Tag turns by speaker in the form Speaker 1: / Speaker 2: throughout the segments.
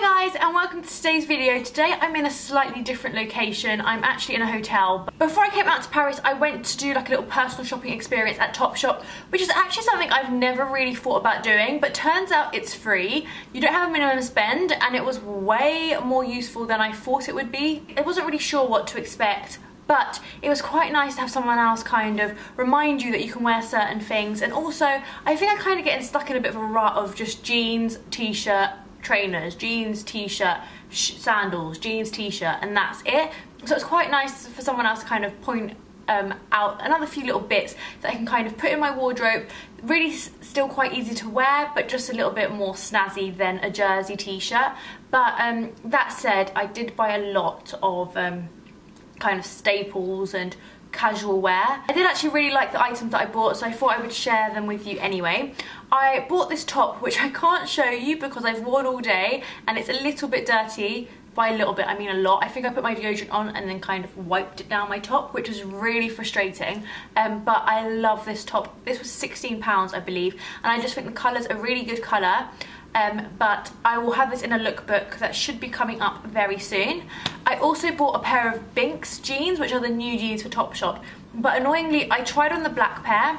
Speaker 1: Hi guys and welcome to today's video. Today I'm in a slightly different location. I'm actually in a hotel. Before I came out to Paris I went to do like a little personal shopping experience at Topshop which is actually something I've never really thought about doing but turns out it's free. You don't have a minimum spend and it was way more useful than I thought it would be. I wasn't really sure what to expect but it was quite nice to have someone else kind of remind you that you can wear certain things and also I think I'm kind of getting stuck in a bit of a rut of just jeans, t-shirt, trainers, jeans, t-shirt, sandals, jeans, t-shirt, and that's it. So it's quite nice for someone else to kind of point um, out another few little bits that I can kind of put in my wardrobe. Really still quite easy to wear, but just a little bit more snazzy than a jersey t-shirt. But um, that said, I did buy a lot of um, kind of staples and casual wear. I did actually really like the items that I bought so I thought I would share them with you anyway. I bought this top which I can't show you because I've worn all day and it's a little bit dirty by a little bit I mean a lot. I think I put my deodorant on and then kind of wiped it down my top which was really frustrating um, but I love this top. This was £16 I believe and I just think the colour's a really good colour um, but I will have this in a lookbook that should be coming up very soon. I also bought a pair of Binx jeans, which are the new jeans for Topshop. But annoyingly, I tried on the black pair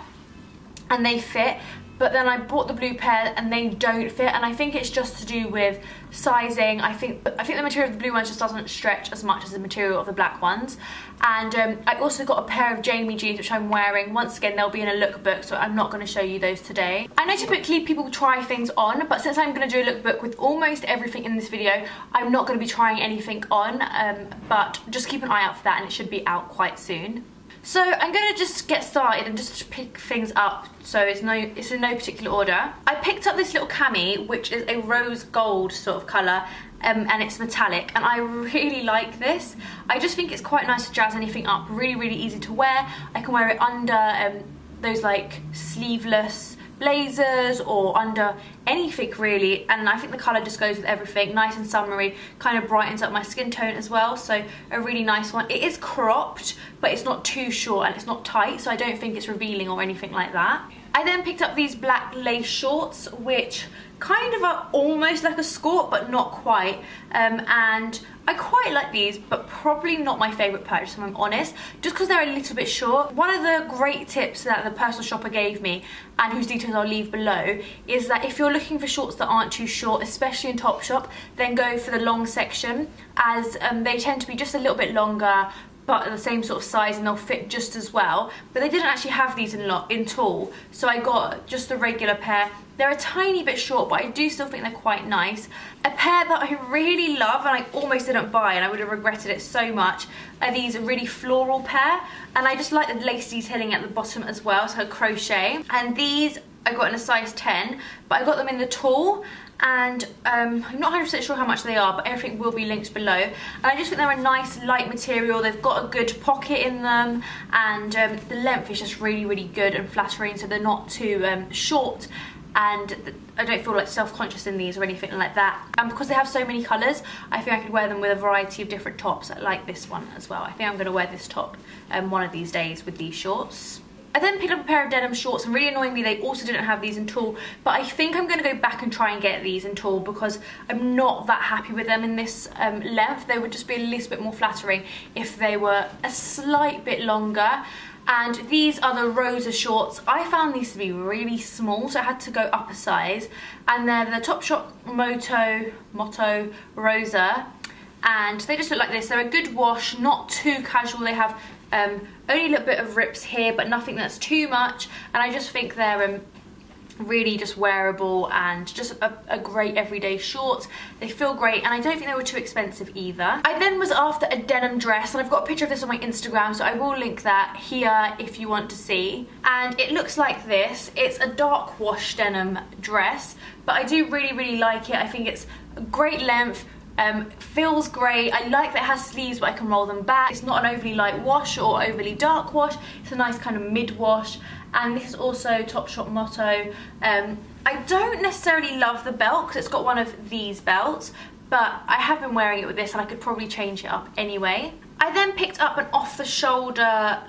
Speaker 1: and they fit, but then I bought the blue pair and they don't fit and I think it's just to do with sizing. I think I think the material of the blue ones just doesn't stretch as much as the material of the black ones. And um, I also got a pair of Jamie jeans which I'm wearing. Once again, they'll be in a lookbook, so I'm not going to show you those today. I know typically people try things on, but since I'm going to do a lookbook with almost everything in this video, I'm not going to be trying anything on, um, but just keep an eye out for that and it should be out quite soon. So I'm gonna just get started and just pick things up so it's no it's in no particular order. I picked up this little cami which is a rose gold sort of colour um, and it's metallic and I really like this. I just think it's quite nice to jazz anything up, really really easy to wear. I can wear it under um, those like sleeveless blazers or under anything really. And I think the colour just goes with everything. Nice and summery kind of brightens up my skin tone as well. So a really nice one. It is cropped but it's not too short and it's not tight so I don't think it's revealing or anything like that I then picked up these black lace shorts which kind of are almost like a skirt but not quite um, and I quite like these but probably not my favourite purchase if I'm honest just because they're a little bit short. One of the great tips that the personal shopper gave me and whose details I'll leave below is that if you're looking for shorts that aren't too short especially in Topshop then go for the long section as um, they tend to be just a little bit longer but the same sort of size and they'll fit just as well. But they didn't actually have these in, lot, in tall, so I got just a regular pair. They're a tiny bit short, but I do still think they're quite nice. A pair that I really love and I almost didn't buy and I would have regretted it so much are these really floral pair. And I just like the lace detailing at the bottom as well, so crochet. And these I got in a size 10, but I got them in the tall and um, I'm not 100% sure how much they are but everything will be linked below. And I just think they're a nice light material. They've got a good pocket in them and um, the length is just really really good and flattering so they're not too um, short and I don't feel like self-conscious in these or anything like that. And because they have so many colours I think I could wear them with a variety of different tops like this one as well. I think I'm going to wear this top um, one of these days with these shorts I then picked up a pair of denim shorts and really annoyingly they also didn't have these in tall but I think I'm going to go back and try and get these in tall because I'm not that happy with them in this um, length. They would just be a little bit more flattering if they were a slight bit longer and these are the Rosa shorts. I found these to be really small so I had to go up a size and they're the Topshop Moto, Moto Rosa and they just look like this. They're a good wash, not too casual. They have um, only a little bit of rips here, but nothing that's too much. And I just think they're um, really just wearable and just a, a, great everyday short. They feel great and I don't think they were too expensive either. I then was after a denim dress and I've got a picture of this on my Instagram so I will link that here if you want to see. And it looks like this. It's a dark wash denim dress but I do really really like it. I think it's a great length, um, feels great. I like that it has sleeves but I can roll them back. It's not an overly light wash or overly dark wash. It's a nice kind of mid wash. And this is also Topshop Moto. Um, I don't necessarily love the belt because it's got one of these belts but I have been wearing it with this and I could probably change it up anyway. I then picked up an off-the-shoulder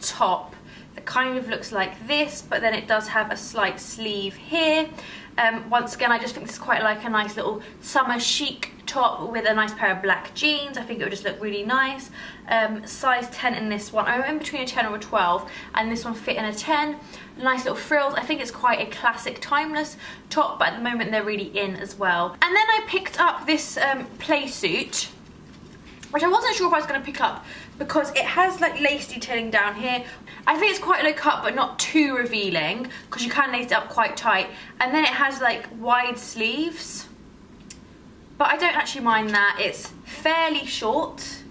Speaker 1: top that kind of looks like this but then it does have a slight sleeve here. Um, once again I just think this is quite like a nice little summer chic top with a nice pair of black jeans. I think it would just look really nice. Um, size 10 in this one. I'm in between a 10 or a 12 and this one fit in a 10. Nice little frills. I think it's quite a classic timeless top but at the moment they're really in as well. And then I picked up this um, play suit which I wasn't sure if I was going to pick up because it has like lace detailing down here. I think it's quite low cut but not too revealing because you can lace it up quite tight. And then it has like wide sleeves. But I don't actually mind that. It's fairly short.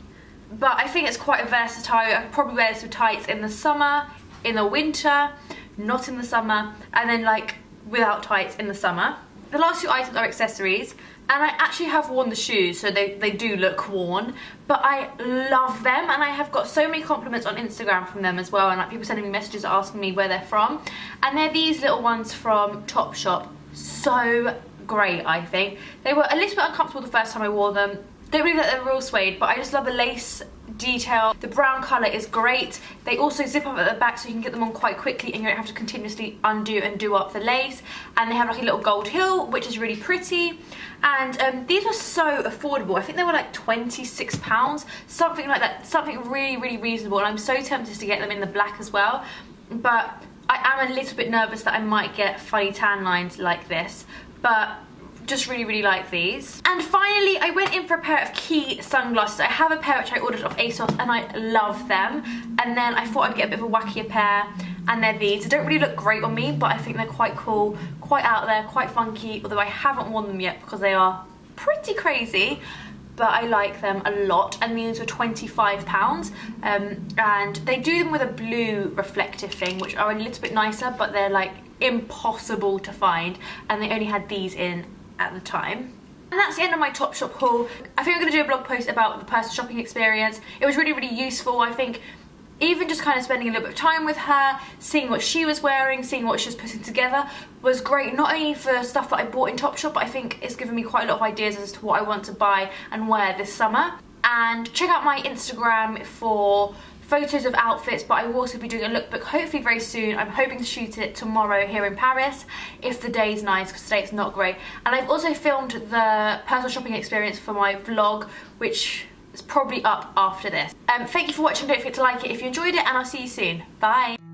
Speaker 1: But I think it's quite versatile. I could probably wear this with tights in the summer, in the winter, not in the summer, and then like without tights in the summer. The last two items are accessories and I actually have worn the shoes so they, they do look worn but I love them and I have got so many compliments on Instagram from them as well and like people sending me messages asking me where they're from and they're these little ones from Topshop so great I think they were a little bit uncomfortable the first time I wore them don't believe that they're real suede but I just love the lace detail. The brown colour is great. They also zip up at the back so you can get them on quite quickly and you don't have to continuously undo and do up the lace. And they have like a little gold heel, which is really pretty. And um, these were so affordable. I think they were like £26, something like that. Something really, really reasonable. And I'm so tempted to get them in the black as well. But I am a little bit nervous that I might get funny tan lines like this. But just really really like these. And finally I went in for a pair of Quay sunglasses. I have a pair which I ordered off ASOS and I love them. And then I thought I'd get a bit of a wackier pair and they're these. They don't really look great on me but I think they're quite cool quite out there quite funky although I haven't worn them yet because they are pretty crazy but I like them a lot. And these were £25 um, and they do them with a blue reflective thing which are a little bit nicer but they're like impossible to find and they only had these in at the time. And that's the end of my Topshop haul. I think I'm going to do a blog post about the personal shopping experience. It was really, really useful. I think even just kind of spending a little bit of time with her, seeing what she was wearing, seeing what she was putting together was great. Not only for stuff that I bought in Topshop, but I think it's given me quite a lot of ideas as to what I want to buy and wear this summer. And check out my Instagram for photos of outfits but I will also be doing a lookbook hopefully very soon. I'm hoping to shoot it tomorrow here in Paris if the day is nice because today it's not great. And I've also filmed the personal shopping experience for my vlog which is probably up after this. Um, thank you for watching, don't forget to like it if you enjoyed it and I'll see you soon. Bye!